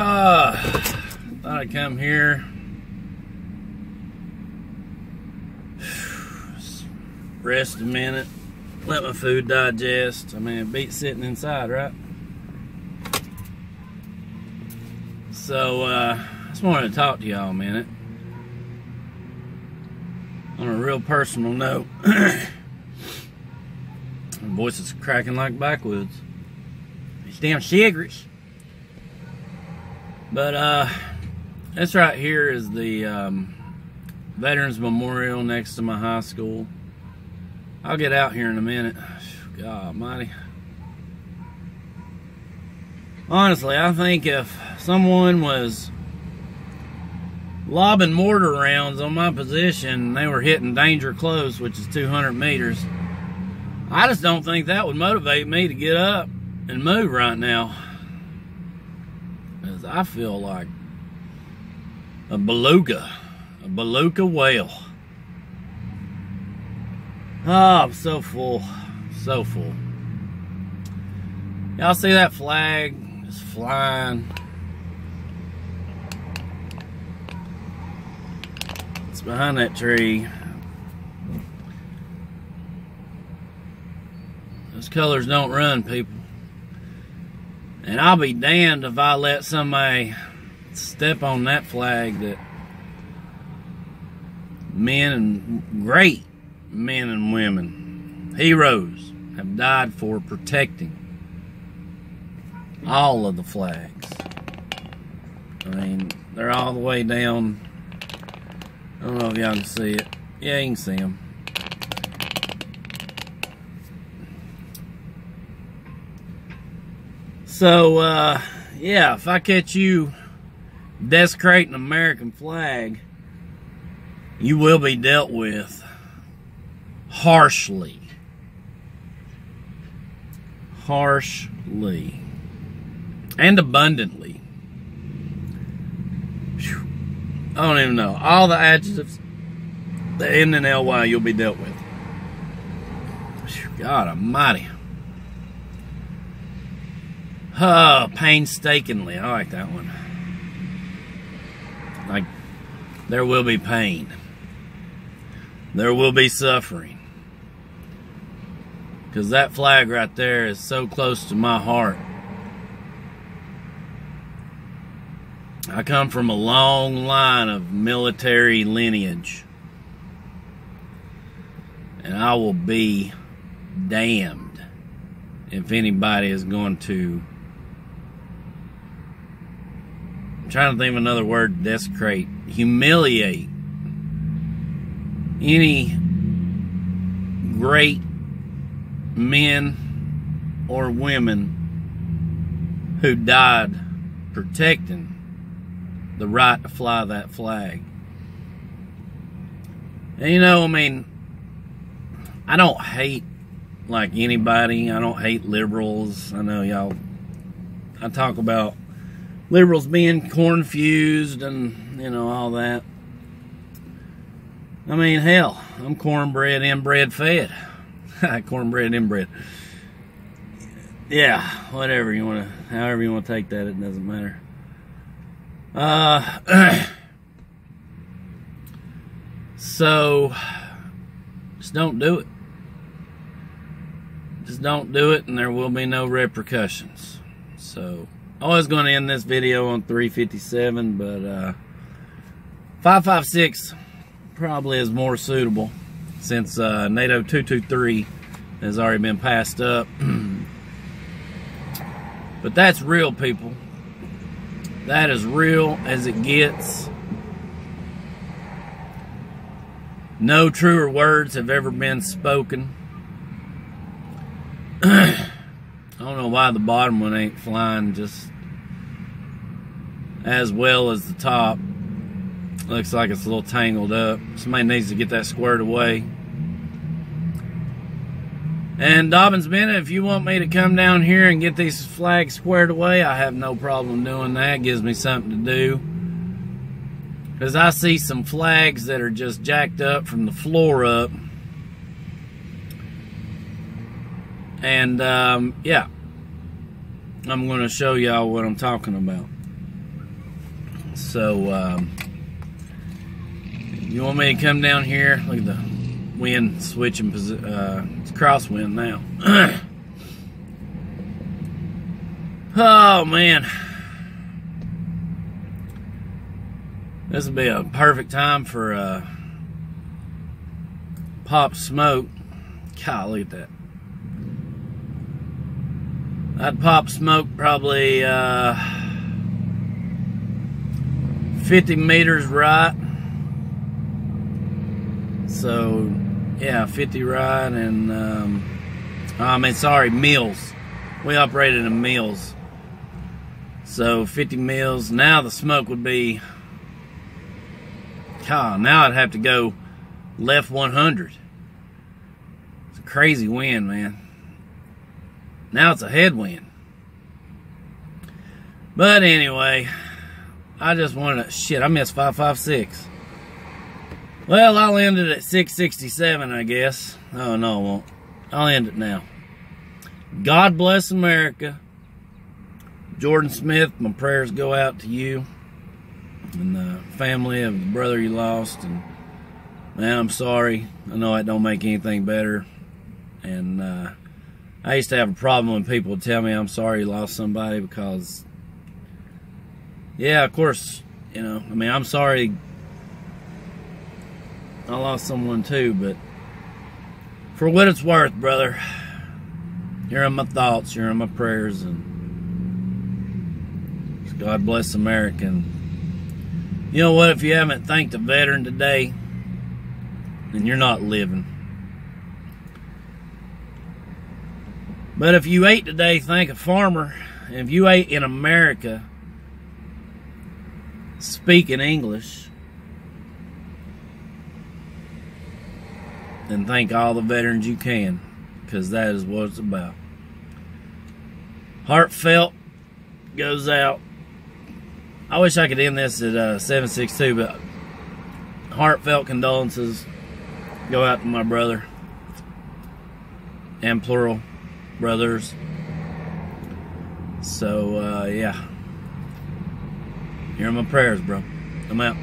Uh, thought I'd come here. Rest a minute. Let my food digest. I mean, it beats sitting inside, right? So, uh, I just wanted to talk to y'all a minute. On a real personal note. my voice is cracking like backwoods. These damn cigarettes. But uh, this right here is the um, Veterans Memorial next to my high school. I'll get out here in a minute. God almighty. Honestly, I think if someone was lobbing mortar rounds on my position, they were hitting danger close, which is 200 meters, I just don't think that would motivate me to get up and move right now. Because I feel like a beluga, a beluga whale. Oh, I'm so full, so full. Y'all see that flag It's flying? It's behind that tree. Those colors don't run, people. And I'll be damned if I let somebody step on that flag that men and great men and women, heroes, have died for protecting all of the flags. I mean, they're all the way down. I don't know if y'all can see it. Yeah, you can see them. So, uh, yeah, if I catch you desecrating an American flag, you will be dealt with harshly. Harshly. And abundantly. I don't even know. All the adjectives, the N and LY, you'll be dealt with. God almighty. Oh, painstakingly. I like that one. Like, there will be pain. There will be suffering. Because that flag right there is so close to my heart. I come from a long line of military lineage. And I will be damned if anybody is going to I'm trying to think of another word to desecrate, humiliate any great men or women who died protecting the right to fly that flag. And you know, I mean, I don't hate like anybody. I don't hate liberals. I know y'all, I talk about liberals being confused and you know all that. I mean, hell, I'm cornbread, inbred, fed. cornbread, inbred. Yeah, whatever you want to, however you want to take that, it doesn't matter. Uh, so just don't do it. Just don't do it, and there will be no repercussions. So. I was going to end this video on 357, but uh, 556 probably is more suitable since uh, NATO 223 has already been passed up. but that's real, people. That is real as it gets. No truer words have ever been spoken. I don't know why the bottom one ain't flying just as well as the top. Looks like it's a little tangled up. Somebody needs to get that squared away. And Dobyns Bennett, if you want me to come down here and get these flags squared away, I have no problem doing that. It gives me something to do. Because I see some flags that are just jacked up from the floor up. And um, yeah, I'm going to show y'all what I'm talking about. So, um, you want me to come down here? Look at the wind switching, uh, it's crosswind now. oh, man. This would be a perfect time for uh, pop smoke. God, look at that. I'd pop smoke probably uh, 50 meters right. So, yeah, 50 right and, um, I mean, sorry, mils. We operated in mils. So 50 mils. Now the smoke would be God, now I'd have to go left 100. It's a crazy wind, man. Now it's a headwind. But anyway, I just wanted to, shit, I missed 556. Well, I'll end it at 667, I guess. Oh, no, I won't. I'll end it now. God bless America. Jordan Smith, my prayers go out to you and the family of the brother you lost. And man, I'm sorry. I know it don't make anything better. And uh, I used to have a problem when people would tell me I'm sorry you lost somebody because, yeah, of course, you know. I mean, I'm sorry I lost someone too, but for what it's worth, brother, you're in my thoughts, you're in my prayers, and God bless America. You know what? If you haven't thanked a veteran today, then you're not living. But if you ate today, thank a farmer. If you ate in America, speaking English, then thank all the veterans you can, because that is what it's about. Heartfelt goes out I wish I could end this at uh, 762, but heartfelt condolences go out to my brother and plural brothers. So, uh, yeah. You're my prayers, bro. I'm out.